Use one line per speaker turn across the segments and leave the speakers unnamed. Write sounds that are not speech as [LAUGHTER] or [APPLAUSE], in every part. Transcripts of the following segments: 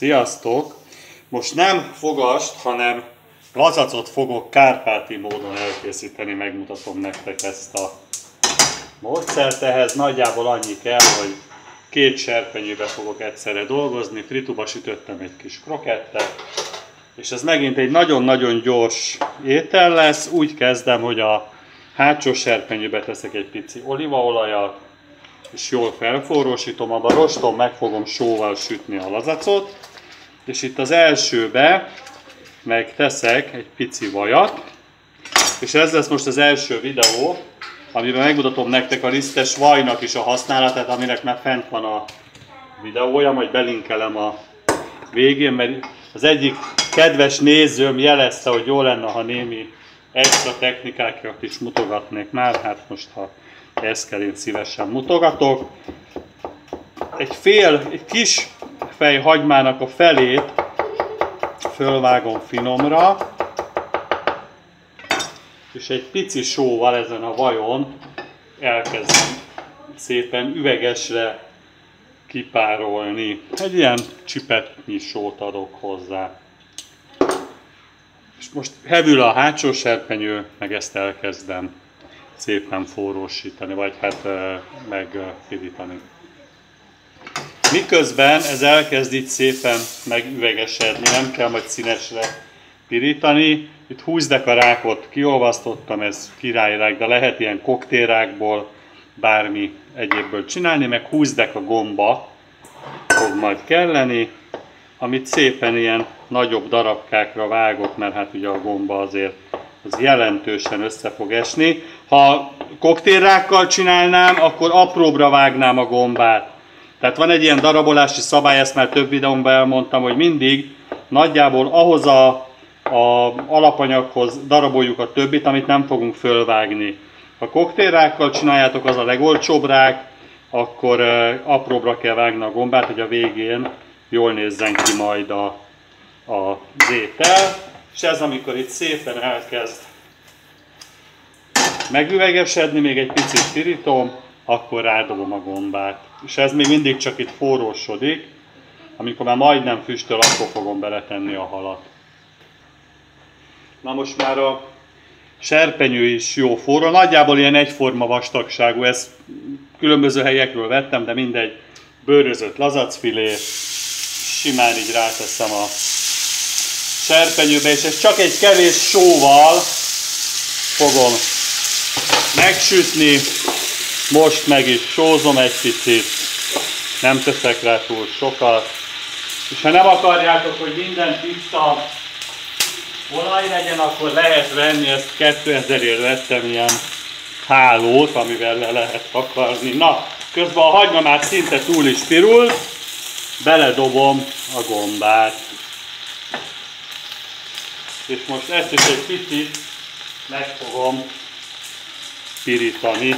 Sziasztok! Most nem fogast, hanem lazacot fogok kárpáti módon elkészíteni, megmutatom nektek ezt a módszert. Ehhez nagyjából annyi kell, hogy két serpenyőbe fogok egyszerre dolgozni, frituba sütöttem egy kis krokettet, és ez megint egy nagyon-nagyon gyors étel lesz. Úgy kezdem, hogy a hátsó serpenyőbe teszek egy pici olívaolajat, és jól felforrósítom, abban rostom meg fogom sóval sütni a lazacot, és itt az elsőbe meg teszek egy pici vajat, és ez lesz most az első videó, amiben megmutatom nektek a lisztes vajnak is a használatát, aminek már fent van a videója, majd belinkelem a végén, mert az egyik kedves nézőm jelezte, hogy jó lenne, ha némi extra technikákat is mutogatnék már, hát most ha ezt kell én szívesen mutogatok. Egy fél, egy kis fej hagymának a felét fölvágom finomra, és egy pici sóval ezen a vajon elkezdem szépen üvegesre kipárolni. Egy ilyen csipetnyi sót adok hozzá. És most hevül a hátsó serpenyő, meg ezt elkezdem szépen forrósítani, vagy hát megfidítani. Miközben ez elkezd itt szépen megüvegesedni, nem kell majd színesre pirítani. Itt 20 rákot kiolvasztottam, ez királyrák, de lehet ilyen koktélrákból, bármi egyébből csinálni, meg 20 deka gomba fog majd kelleni, amit szépen ilyen nagyobb darabkákra vágok, mert hát ugye a gomba azért az jelentősen össze fog esni. Ha koktélrákkal csinálnám, akkor apróbra vágnám a gombát. Tehát van egy ilyen darabolási szabály, ezt már több videómban elmondtam, hogy mindig nagyjából ahhoz a, a alapanyaghoz daraboljuk a többit, amit nem fogunk fölvágni. Ha koktélrákkal csináljátok, az a legolcsóbb rák, akkor apróbra kell vágni a gombát, hogy a végén jól nézzen ki majd a, a étel. És ez, amikor itt szépen elkezd megüvegesedni, még egy picit pirítom, akkor rádobom a gombát. És ez még mindig csak itt forrósodik, amikor már majdnem füstöl, akkor fogom beletenni a halat. Na most már a serpenyő is jó forró, nagyjából ilyen egyforma vastagságú, ezt különböző helyekről vettem, de mindegy, bőrözött lazacfilé, simán így ráteszem a serpenyőbe, és ezt csak egy kevés sóval fogom megsütni. Most meg is sózom egy picit, nem teszek rá túl sokat. És ha nem akarjátok, hogy minden tiszta olaj legyen, akkor lehet venni, ezt 2000 ért vettem ilyen hálót, amivel le lehet takarni. Na, közben a hagyma már szinte túl is pirult, beledobom a gombát. És most ezt is egy picit meg fogom pirítani.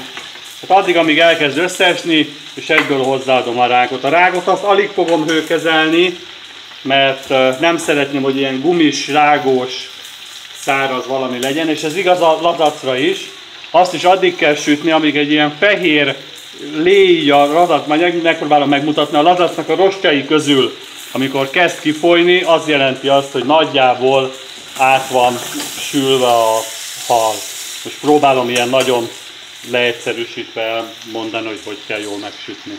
Hát addig, amíg elkezd összeesni, és egyből hozzáadom a rágot. A rágot azt alig fogom hőkezelni, mert nem szeretném, hogy ilyen gumis, rágós, száraz valami legyen, és ez igaz a lazacra is. Azt is addig kell sütni, amíg egy ilyen fehér légy a lazac, majd megpróbálom megmutatni, a lazacnak a rostjai közül, amikor kezd kifolyni, az jelenti azt, hogy nagyjából át van sülve a hal. Most próbálom ilyen nagyon leegyszerűsítve mondani, hogy hogy kell jól megsütni.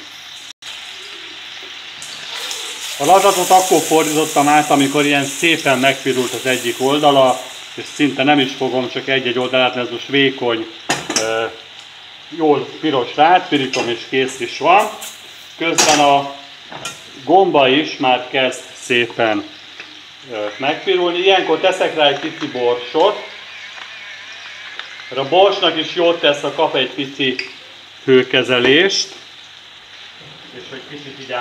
A lazatot akkor fordítottam át, amikor ilyen szépen megpirult az egyik oldala, és szinte nem is fogom, csak egy-egy oldalát, ez most vékony, jól piros rátpirítom, és kész is van. Közben a gomba is már kezd szépen megpirulni. Ilyenkor teszek rá egy pici borsot, a borsnak is jót tesz, ha kap egy pici hőkezelést, és hogy kicsit így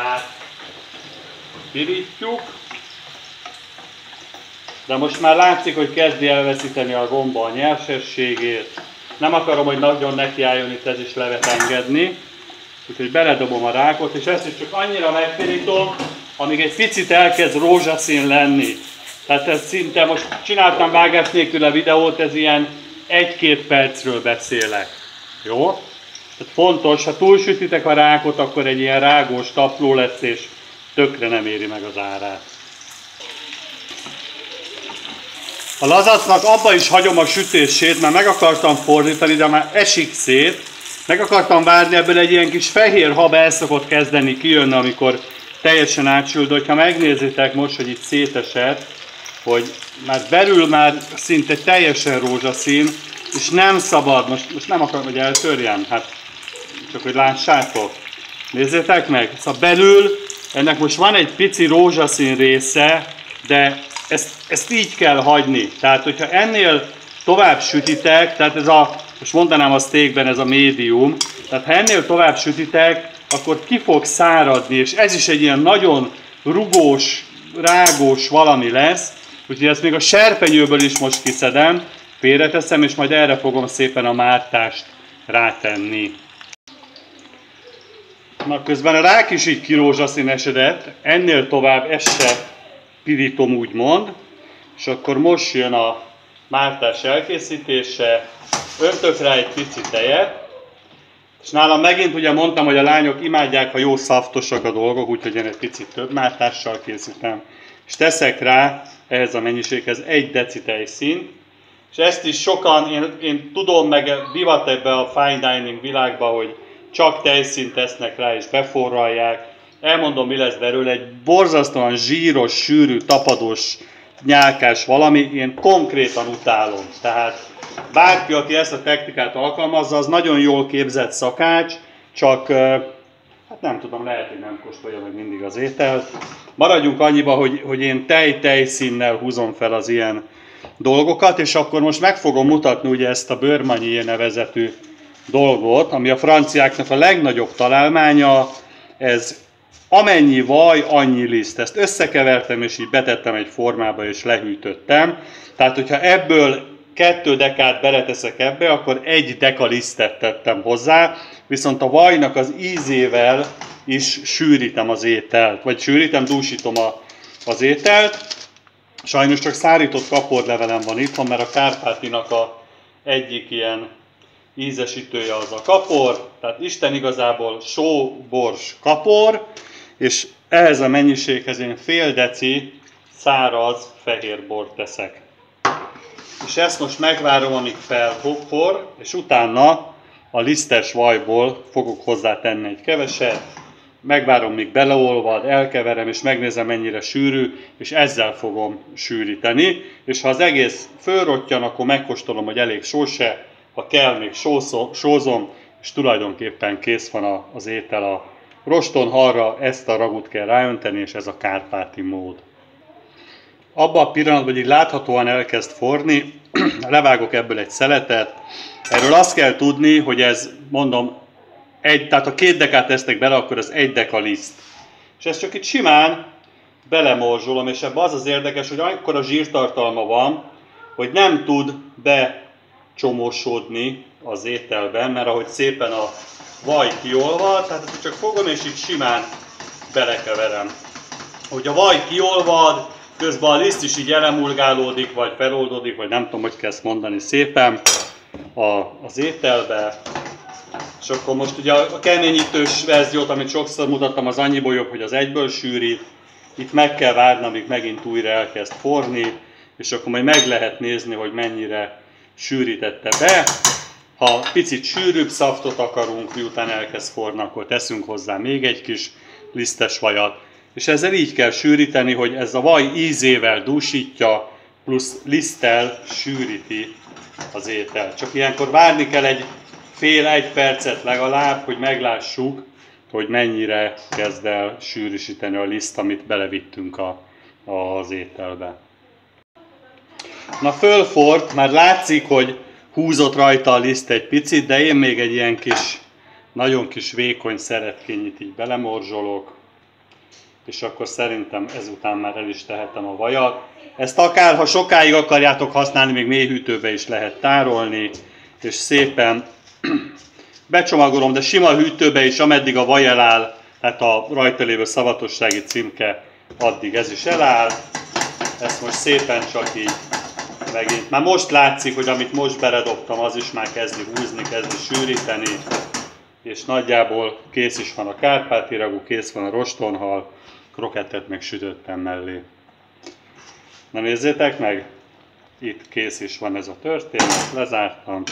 átpirítjuk. De most már látszik, hogy kezdi elveszíteni a gomba a nyersességét. Nem akarom, hogy nagyon nekiálljon itt ez is levet engedni. Úgyhogy beledobom a rákot, és ezt is csak annyira megpirítom, amíg egy picit elkezd rózsaszín lenni. Tehát ez szinte, most csináltam vágás nélkül a videót, ez ilyen egy-két percről beszélek. Jó? Tehát fontos, ha túlsütitek a rákot, akkor egy ilyen rágós tapló lesz, és tökre nem éri meg az árát. A lazacnak abba is hagyom a sütését, mert meg akartam fordítani, de már esik szét. Meg akartam várni, ebből egy ilyen kis fehér hab el szokott kezdeni kijönni, amikor teljesen átsült, ha megnézitek most, hogy itt szétesett, hogy már belül már szinte teljesen rózsaszín, és nem szabad, most, most nem akarom, hogy eltörjem, hát csak hogy lássátok. Nézzétek meg, szóval belül ennek most van egy pici rózsaszín része, de ezt, ezt így kell hagyni. Tehát, hogyha ennél tovább sütitek, tehát ez a, most mondanám a steakben ez a médium, tehát ha ennél tovább sütitek, akkor ki fog száradni, és ez is egy ilyen nagyon rugós, rágós valami lesz, úgyhogy ezt még a serpenyőből is most kiszedem, félreteszem, és majd erre fogom szépen a mártást rátenni. Na közben a rák is így kirózsaszínesedett, ennél tovább ezt se pirítom úgymond, és akkor most jön a mártás elkészítése, öntök rá egy pici tejet, és nálam megint ugye mondtam, hogy a lányok imádják, ha jó szaftosak a dolgok, úgyhogy én egy picit több mártással készítem, és teszek rá ehhez a mennyiséghez egy deci tejszínt, és ezt is sokan, én, én tudom, meg divat ebbe a fine dining világba, hogy csak tejszínt tesznek rá és beforralják. Elmondom, mi lesz belőle, egy borzasztóan zsíros, sűrű, tapadós, nyálkás valami, én konkrétan utálom. Tehát bárki, aki ezt a technikát alkalmazza, az nagyon jól képzett szakács, csak nem tudom, lehet, hogy nem kóstolja meg mindig az ételt. Maradjunk annyiba, hogy, hogy én tej-tejszínnel húzom fel az ilyen dolgokat, és akkor most meg fogom mutatni ugye ezt a bőrmanyi nevezetű dolgot, ami a franciáknak a legnagyobb találmánya, ez amennyi vaj, annyi liszt. Ezt összekevertem, és így betettem egy formába, és lehűtöttem. Tehát, hogyha ebből kettő dekát beleteszek ebbe, akkor egy deka lisztet tettem hozzá, viszont a vajnak az ízével is sűrítem az ételt, vagy sűrítem, dúsítom a, az ételt. Sajnos csak szárított kaporlevelem van itt, mert a Kárpátinak a egyik ilyen ízesítője az a kapor, tehát Isten igazából só, bors, kapor, és ehhez a mennyiséghez én fél deci száraz fehér bort teszek. És ezt most megvárom, amíg felfor, és utána a lisztes vajból fogok hozzá tenni egy keveset, megvárom, míg beleolvad, elkeverem, és megnézem, mennyire sűrű, és ezzel fogom sűríteni. És ha az egész fölrottyan, akkor megkóstolom, hogy elég sóse, ha kell, még sózom, és tulajdonképpen kész van az étel a rostonhalra, ezt a ragut kell ráönteni, és ez a kárpáti mód. Abban a pillanatban, hogy így láthatóan elkezd forni, [CLEARS THROAT] levágok ebből egy szeletet. Erről azt kell tudni, hogy ez, mondom, egy, tehát ha két dekát tesznek bele, akkor az egy deka liszt. És ezt csak itt simán belemorzsolom, és ebben az az érdekes, hogy akkor a zsírtartalma van, hogy nem tud becsomósodni az ételben, mert ahogy szépen a vaj kiolvad, tehát ezt csak fogom és itt simán belekeverem. Hogy a vaj kiolvad, közben a liszt is így elemulgálódik, vagy feloldódik, vagy nem tudom, hogy kell ezt mondani szépen a, az ételbe. És akkor most ugye a keményítős verziót, amit sokszor mutattam, az annyiból jobb, hogy az egyből sűrít. Itt meg kell várni, amíg megint újra elkezd forni, és akkor majd meg lehet nézni, hogy mennyire sűrítette be. Ha picit sűrűbb szaftot akarunk, miután elkezd forni, akkor teszünk hozzá még egy kis lisztes vajat. És ezzel így kell sűríteni, hogy ez a vaj ízével dúsítja, plusz liszttel sűríti az étel. Csak ilyenkor várni kell egy fél-egy percet legalább, hogy meglássuk, hogy mennyire kezd el sűrűsíteni a liszt, amit belevittünk a, az ételbe. Na fölfort, már látszik, hogy húzott rajta a liszt egy picit, de én még egy ilyen kis, nagyon kis vékony szeretkényit így belemorzsolok, és akkor szerintem ezután már el is tehetem a vajat. Ezt akár, ha sokáig akarjátok használni, még mélyhűtőbe is lehet tárolni, és szépen [CLEARS THROAT] becsomagolom, de sima hűtőbe is, ameddig a vaj eláll, tehát a rajta lévő szavatossági címke, addig ez is eláll. Ezt most szépen csak így megint. Már most látszik, hogy amit most beledobtam, az is már kezdi húzni, kezdi sűríteni, és nagyjából kész is van a kárpáti ragú, kész van a rostonhal, krokettet meg sütöttem mellé. Na nézzétek meg! itt kész is van ez a történet, lezártam.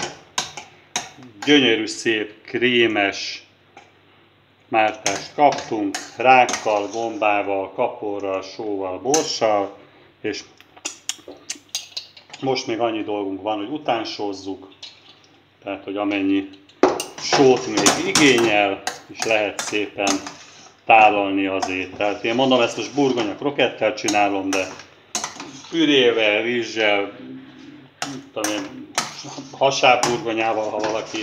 Gyönyörű, szép, krémes mártást kaptunk, rákkal, gombával, kaporral, sóval, borssal, és most még annyi dolgunk van, hogy utánsózzuk, tehát hogy amennyi sót még igényel, és lehet szépen tálalni az ételt. Én mondom, ezt most burgonya krokettel csinálom, de pürével, rizssel, tudom én, hasábburgonyával, ha valaki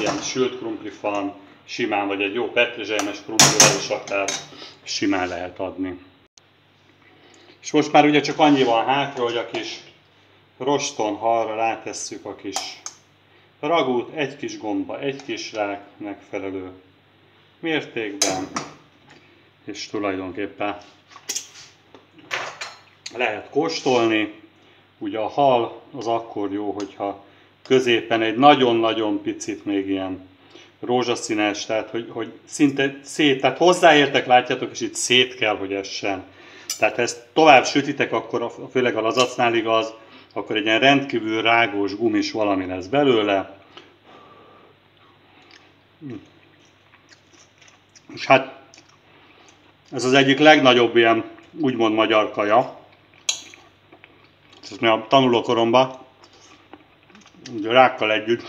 ilyen sült krumpli van, simán, vagy egy jó petrezselymes krumplival is akár simán lehet adni. És most már ugye csak annyi van hátra, hogy a kis roston halra rátesszük a kis ragút, egy kis gomba, egy kis rák megfelelő mértékben, és tulajdonképpen lehet kóstolni. Ugye a hal az akkor jó, hogyha középen egy nagyon-nagyon picit még ilyen rózsaszínes, tehát hogy, hogy szinte szét, tehát hozzáértek, látjátok, és itt szét kell, hogy essen. Tehát ha ezt tovább sütitek, akkor főleg a lazacnál igaz, akkor egy ilyen rendkívül rágós, gumis valami lesz belőle. És hát ez az egyik legnagyobb ilyen úgymond magyar kaja. Ez mi a tanulókoromban, ugye rákkal együtt.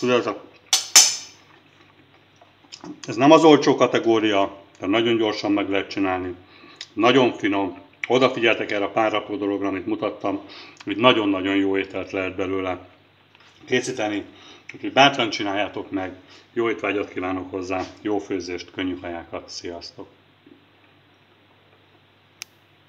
Tudjátok, ez nem az olcsó kategória, de nagyon gyorsan meg lehet csinálni. Nagyon finom, Odafigyeltek erre a pár apró dologra, amit mutattam, hogy nagyon-nagyon jó ételt lehet belőle készíteni. Úgyhogy bátran csináljátok meg, jó étvágyat kívánok hozzá, jó főzést, könnyű hajákat, sziasztok!